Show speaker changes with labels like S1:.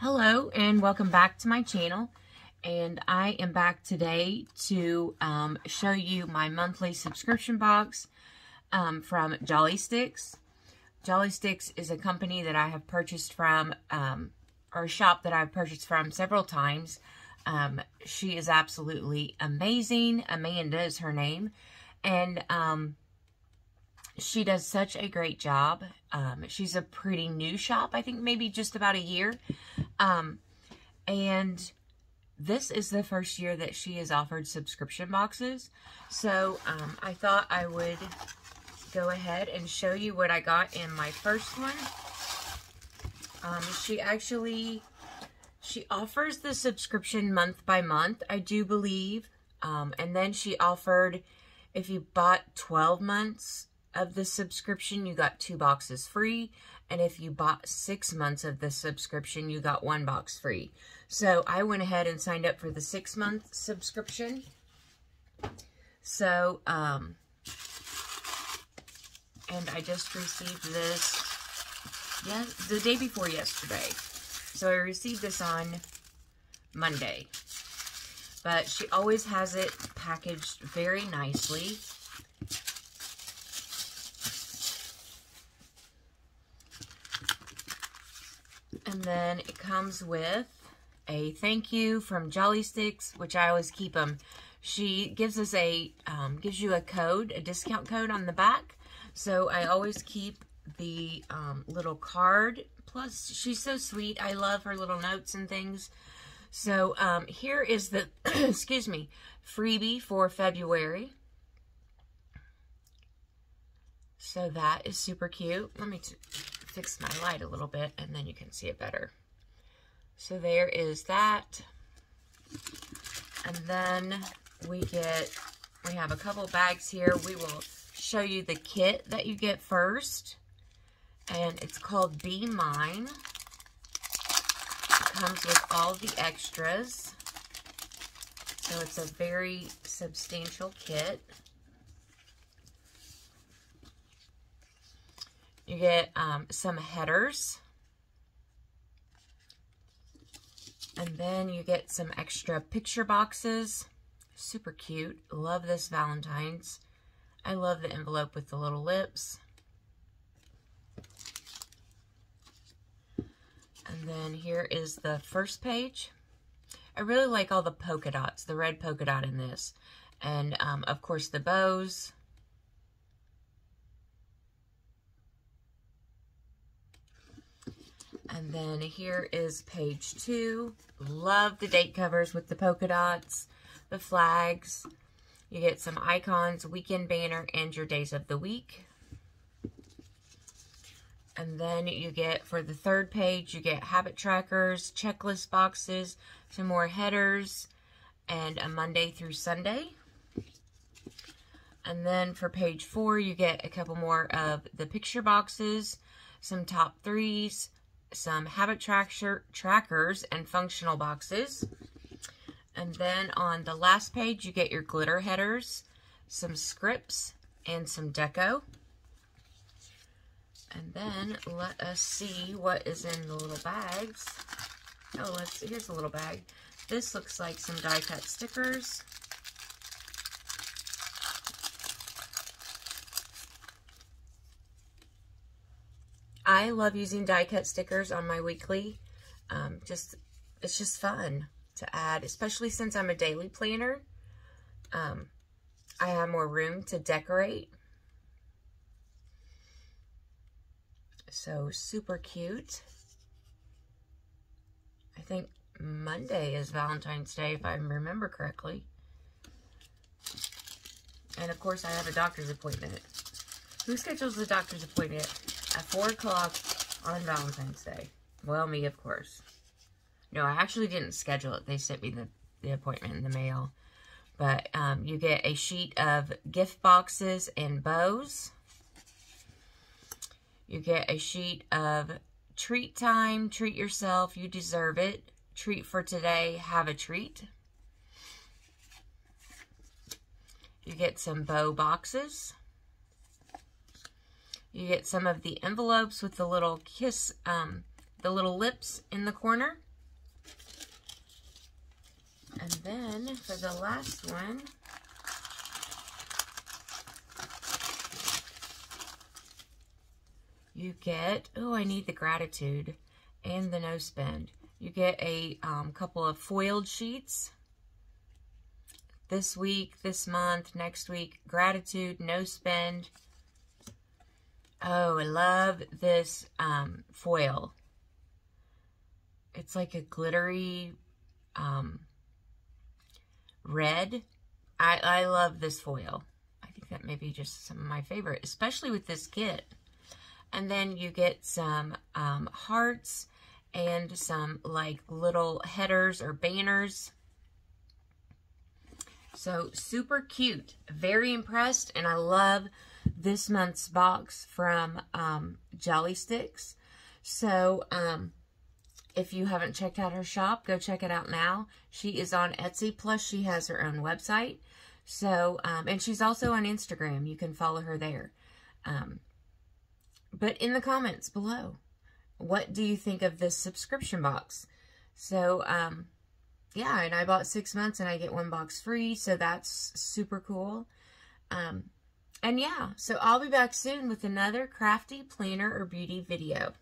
S1: Hello and welcome back to my channel and I am back today to um, show you my monthly subscription box um, from Jolly Sticks. Jolly Sticks is a company that I have purchased from um, or a shop that I've purchased from several times. Um, she is absolutely amazing. Amanda is her name and um, she does such a great job. Um, she's a pretty new shop, I think maybe just about a year. Um, and this is the first year that she has offered subscription boxes. So um, I thought I would go ahead and show you what I got in my first one. Um, she actually, she offers the subscription month by month, I do believe. Um, and then she offered, if you bought 12 months, of the subscription, you got two boxes free. And if you bought six months of the subscription, you got one box free. So I went ahead and signed up for the six month subscription. So, um, and I just received this, yeah, the day before yesterday. So I received this on Monday. But she always has it packaged very nicely. And then it comes with a thank you from Jolly Sticks, which I always keep them. She gives us a, um, gives you a code, a discount code on the back. So I always keep the um, little card. Plus, she's so sweet. I love her little notes and things. So um, here is the, excuse me, freebie for February. So that is super cute. Let me fix my light a little bit and then you can see it better. So there is that. And then we get, we have a couple bags here. We will show you the kit that you get first. And it's called Be Mine. It comes with all the extras. So it's a very substantial kit. You get um, some headers. And then you get some extra picture boxes. Super cute. Love this Valentine's. I love the envelope with the little lips. And then here is the first page. I really like all the polka dots, the red polka dot in this. And, um, of course, the bows. And then here is page two. Love the date covers with the polka dots, the flags. You get some icons, weekend banner, and your days of the week. And then you get, for the third page, you get habit trackers, checklist boxes, some more headers, and a Monday through Sunday. And then for page four, you get a couple more of the picture boxes, some top threes, some habit tracker, trackers and functional boxes. And then on the last page, you get your glitter headers, some scripts, and some deco. And then let us see what is in the little bags. Oh, let's see. Here's a little bag. This looks like some die cut stickers. I love using die cut stickers on my weekly. Um, just It's just fun to add, especially since I'm a daily planner. Um, I have more room to decorate. So super cute. I think Monday is Valentine's Day, if I remember correctly. And of course, I have a doctor's appointment. Who schedules the doctor's appointment at 4 o'clock on Valentine's Day. Well, me, of course. No, I actually didn't schedule it. They sent me the, the appointment in the mail. But um, you get a sheet of gift boxes and bows. You get a sheet of treat time, treat yourself, you deserve it. Treat for today, have a treat. You get some bow boxes. You get some of the envelopes with the little kiss, um, the little lips in the corner. And then for the last one, you get, oh, I need the gratitude and the no spend. You get a um, couple of foiled sheets this week, this month, next week. Gratitude, no spend. Oh, I love this um, foil. It's like a glittery um, red. I, I love this foil. I think that may be just some of my favorite, especially with this kit. And then you get some um, hearts and some like little headers or banners. So super cute. Very impressed. And I love this month's box from um, Jolly Sticks. So um, if you haven't checked out her shop, go check it out now. She is on Etsy, plus she has her own website. So, um, and she's also on Instagram. You can follow her there. Um, but in the comments below, what do you think of this subscription box? So, um, yeah, and I bought six months and I get one box free, so that's super cool. Um, and yeah, so I'll be back soon with another crafty planner or beauty video.